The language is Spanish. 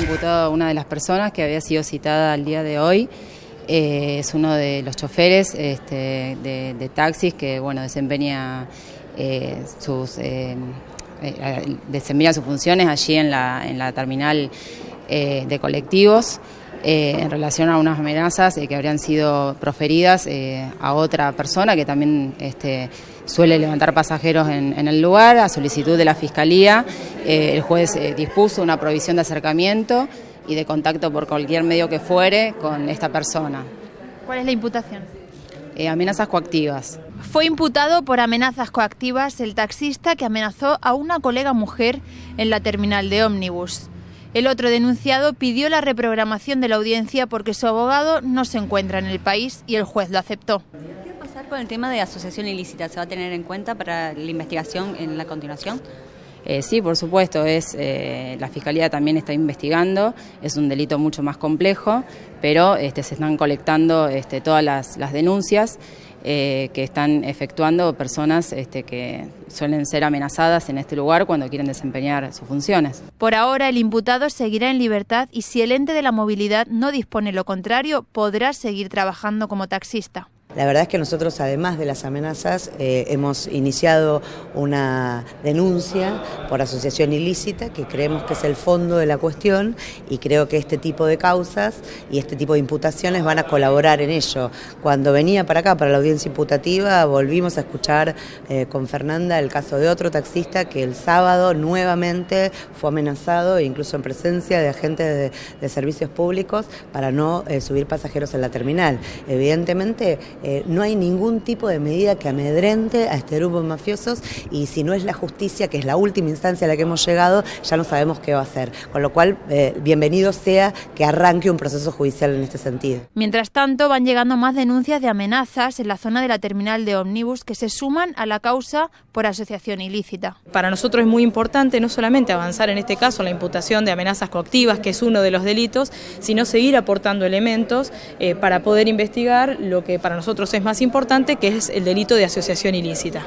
imputado una de las personas que había sido citada al día de hoy. Eh, es uno de los choferes este, de, taxis que bueno desempeña eh, sus eh, desempeña sus funciones allí en la, en la terminal de colectivos. en relación a unas amenazas que habrían sido proferidas a otra persona que también este, suele levantar pasajeros en, el lugar. A solicitud de la Fiscalía, el juez dispuso una provisión de acercamiento y de contacto por cualquier medio que fuere con esta persona. ¿Cuál es la imputación? Eh, amenazas coactivas. Fue imputado por amenazas coactivas el taxista que amenazó a una colega mujer en la terminal de ómnibus. El otro denunciado pidió la reprogramación de la audiencia porque su abogado no se encuentra en el país y el juez lo aceptó. ¿Qué va a pasar con el tema de asociación ilícita? ¿Se va a tener en cuenta para la investigación en la continuación? Eh, sí, por supuesto, es eh, la Fiscalía también está investigando, es un delito mucho más complejo, pero este, se están colectando este, todas las, denuncias eh, que están efectuando personas este, que suelen ser amenazadas en este lugar cuando quieren desempeñar sus funciones. Por ahora, el imputado seguirá en libertad y si el ente de la movilidad no dispone lo contrario, podrá seguir trabajando como taxista. La verdad es que nosotros, además de las amenazas, eh, hemos iniciado una denuncia por asociación ilícita, que creemos que es el fondo de la cuestión, y creo que este tipo de causas y este tipo de imputaciones van a colaborar en ello. Cuando venía para acá, para la audiencia imputativa, volvimos a escuchar eh, con Fernanda el caso de otro taxista que el sábado nuevamente fue amenazado, incluso en presencia de agentes de, servicios públicos, para no eh, subir pasajeros en la terminal. Evidentemente, eh, no hay ningún tipo de medida que amedrente a este grupo de mafiosos y si no es la justicia, que es la última instancia a la que hemos llegado, ya no sabemos qué va a hacer. Con lo cual, eh, bienvenido sea que arranque un proceso judicial en este sentido. Mientras tanto, van llegando más denuncias de amenazas en la zona de la terminal de ómnibus que se suman a la causa por asociación ilícita. Para nosotros es muy importante no solamente avanzar en este caso la imputación de amenazas coactivas, que es uno de los delitos, sino seguir aportando elementos eh, para poder investigar lo que para nosotros es más importante, que es el delito de asociación ilícita.